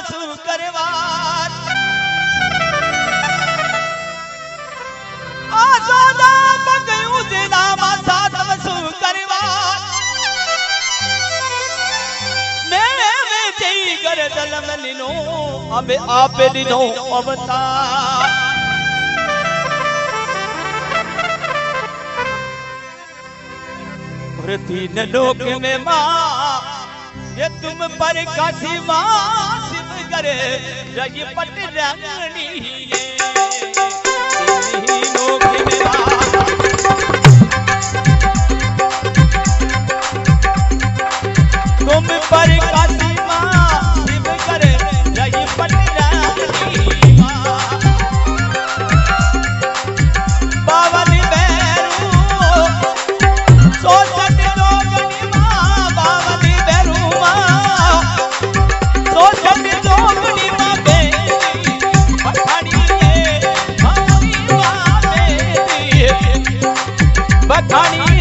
सासू करवार। आजादा पकयूं जे नामा सातव करवार। मेरे में कर जलम ॾिनो अबे आपे ॾिनो अवतार। थी लोक में माँ, ये तुम पर काठी माँ। करे रजपट रंगनी। बथानी।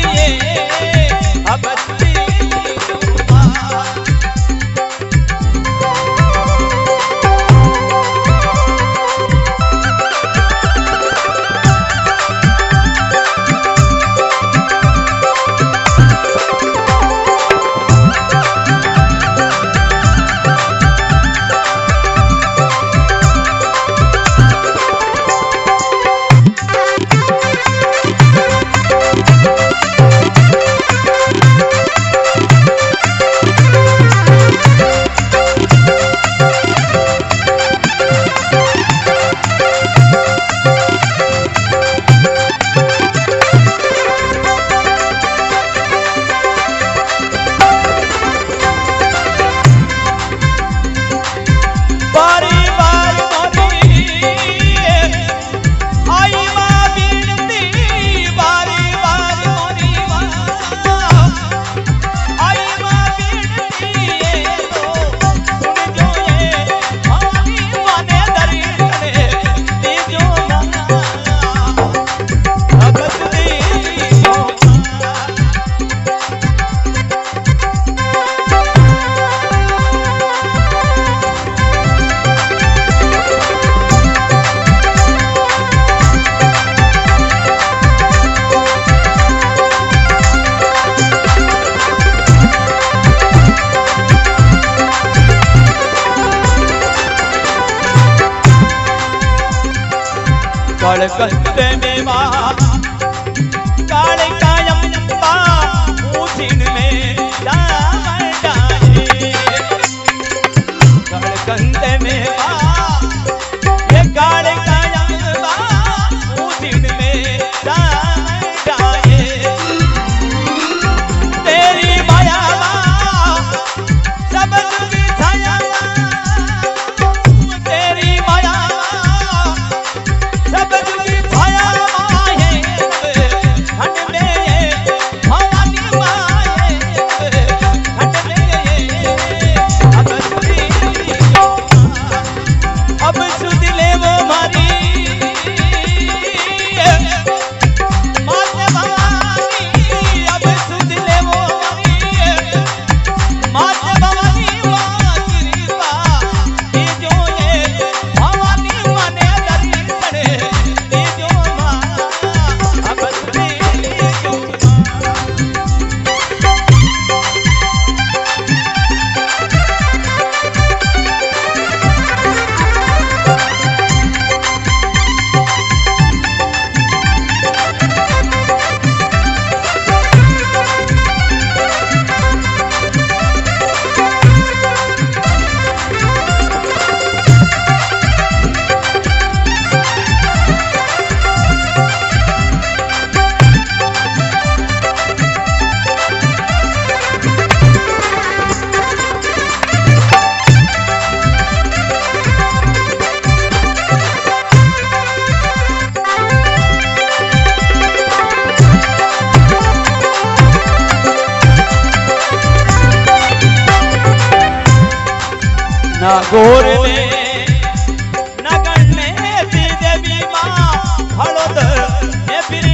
कहते में माँ नागौर में नगर में सीधे भी माँ हड़ोद में फिर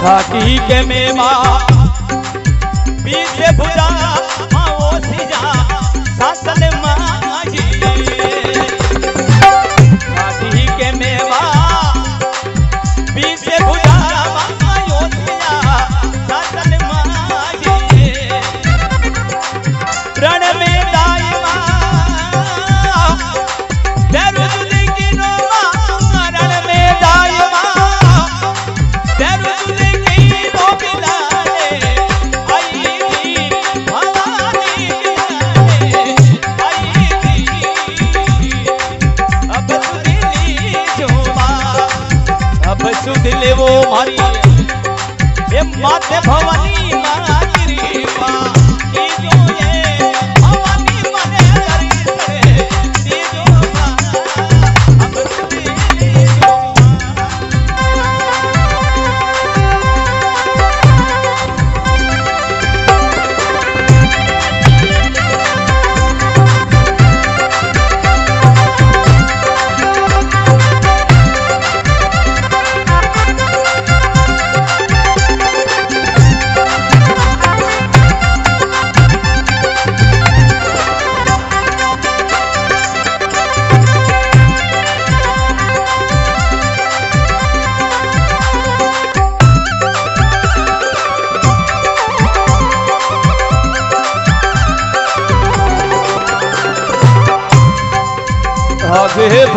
साकी के मेवा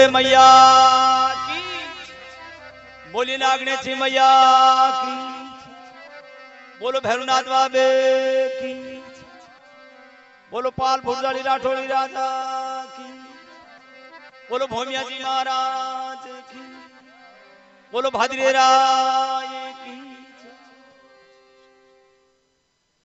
कुंड मैया बोली नागने ची मैया बोलो भैरुनाथ बाबे बोलो पाल भुजाली राठौड़ी राजा बोलो भूमिया जी महाराज बोलो भद्रेरा ये